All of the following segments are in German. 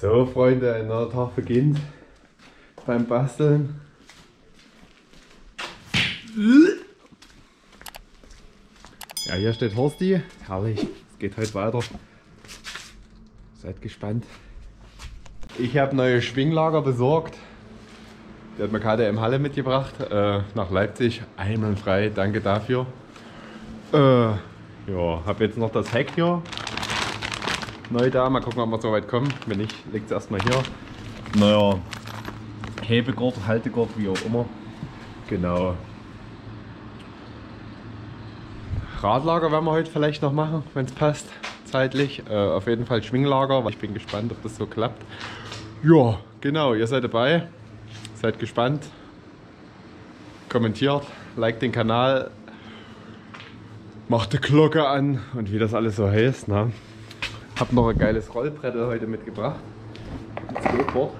So Freunde, ein neuer Tag beginnt beim Basteln. Ja, hier steht Horsti. Herrlich, es geht heute weiter. Seid gespannt. Ich habe neue Schwinglager besorgt. Die hat mir KDM Halle mitgebracht, äh, nach Leipzig. Einwandfrei, danke dafür. Äh, ja, habe jetzt noch das Heck hier. Neu da, mal gucken, ob wir so weit kommen. Wenn nicht, liegt es erstmal hier. Neuer Hebegurt, Haltegurt, wie auch immer. Genau. Radlager werden wir heute vielleicht noch machen, wenn es passt, zeitlich. Äh, auf jeden Fall Schwinglager, weil ich bin gespannt, ob das so klappt. Ja, genau, ihr seid dabei. Seid gespannt. Kommentiert, liked den Kanal, macht die Glocke an und wie das alles so heißt. Ne? Hab noch ein geiles Rollbrett heute mitgebracht. Skateboard.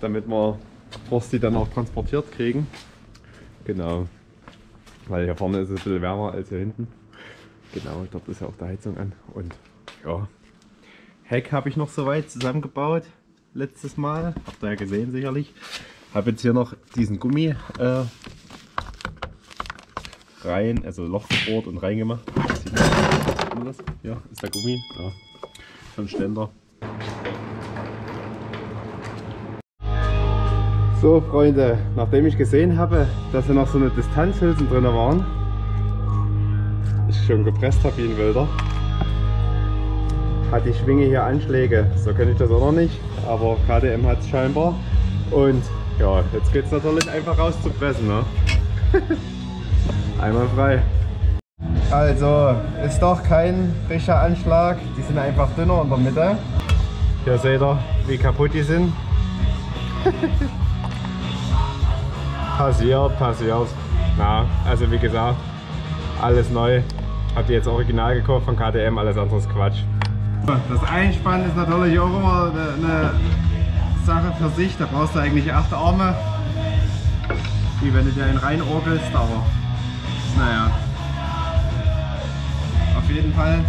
Damit wir Forsti dann auch transportiert kriegen. Genau. Weil hier vorne ist es ein bisschen wärmer als hier hinten. Genau, dort ist ja auch die Heizung an. Und ja, Heck habe ich noch soweit zusammengebaut. Letztes Mal. Habt ihr ja gesehen sicherlich. Habe jetzt hier noch diesen Gummi äh, rein, also Loch gebohrt und reingemacht. Sieht man das? Ja, ist der Gummi. Ja, schon Ständer. So Freunde, nachdem ich gesehen habe, dass hier noch so eine Distanzhülsen drin waren, ich schon gepresst habe wie ein Wilder, hat die Schwinge hier Anschläge. So kenne ich das auch noch nicht, aber KDM hat es scheinbar. Und ja, jetzt geht es natürlich einfach rauszupressen. Ne? Einmal frei. Also, ist doch kein richtiger Anschlag. Die sind einfach dünner in der Mitte. Hier seht ihr, wie kaputt die sind. passiert, passiert. Na, also wie gesagt, alles neu. Habt ihr jetzt original gekauft von KTM, alles andere ist Quatsch. Das Einspannen ist natürlich auch immer eine Sache für sich. Da brauchst du eigentlich acht Arme, wie wenn du dir einen reinorgelst, aber jeden Fall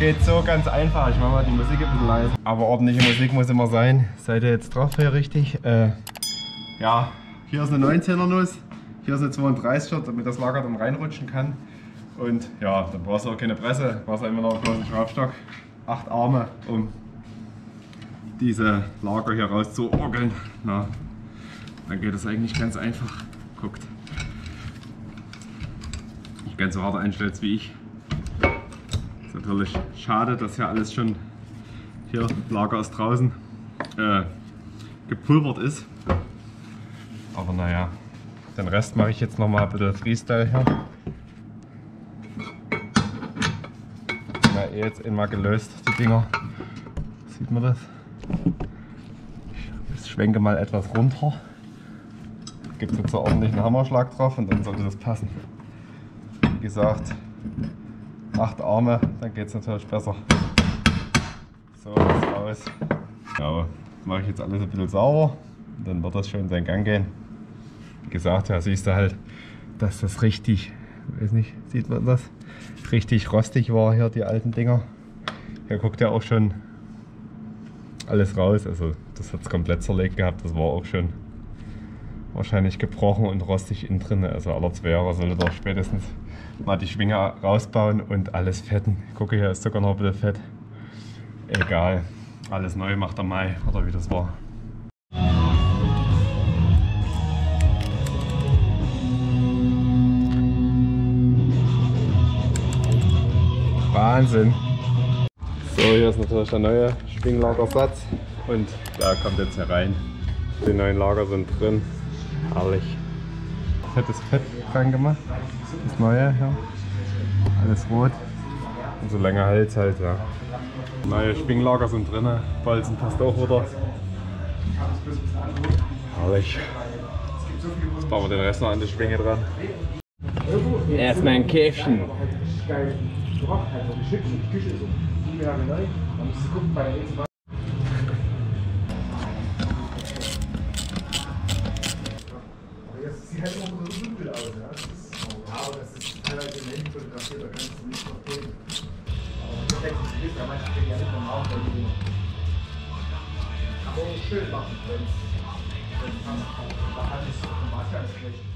geht so ganz einfach. Ich mache mal die Musik ein bisschen leise. Aber ordentliche Musik muss immer sein. Seid ihr jetzt drauf hier richtig? Äh, ja, hier ist eine 19er Nuss, hier ist eine 32er, damit das Lager dann reinrutschen kann. Und ja, dann brauchst du auch keine Presse, brauchst einfach noch einen großen Schraubstock, acht Arme, um diese Lager hier raus zu orgeln. Na, dann geht das eigentlich ganz einfach. Guckt. Nicht ganz so hart einstellt wie ich. Natürlich schade, dass hier alles schon hier Lager ist draußen äh, gepulvert ist. Aber naja, den Rest mache ich jetzt nochmal ein bisschen Freestyle hier. Ja, eh jetzt einmal gelöst, die Dinger. Sieht man das? Ich schwenke mal etwas runter. Gibt jetzt einen Hammerschlag drauf und dann sollte das passen. Wie gesagt, acht Arme, dann geht es natürlich besser. So, ist raus. Ja, mache ich jetzt alles ein bisschen sauber. Dann wird das schon seinen Gang gehen gesagt, ja, siehst du halt, dass das richtig, weiß nicht, sieht man das? Richtig rostig war hier, die alten Dinger. Hier guckt ja auch schon alles raus. Also das hat es komplett zerlegt gehabt. Das war auch schon wahrscheinlich gebrochen und rostig innen drin. Also aller zwei Jahre sollte doch spätestens mal die Schwinge rausbauen und alles fetten. Gucke, hier ist sogar noch ein bisschen fett. Egal. Alles neu macht der Mai oder wie das war. Wahnsinn. So, hier ist natürlich der neue Schwinglagersatz und der kommt jetzt hier rein. Die neuen Lager sind drin. Herrlich. Fettes Fett dran gemacht. Das neue, ja. Alles rot. Und so länger hält halt, ja. Neue Schwinglager sind drin. Bolzen passt auch wieder. Herrlich. Jetzt bauen wir den Rest noch an die Schwinge dran. Erstmal ein Käfchen die Küche ist neu. Man muss gucken bei der nächsten sieht halt immer so dunkel aus. Ja, ja aber das ist teilweise im Handy fotografiert, da kannst du nicht noch gehen. Aber wenn du technisch bist, dann meinst du ja nicht vom Auto liegen. Aber schön machen, wenn es. Da hat es so ganz schlecht.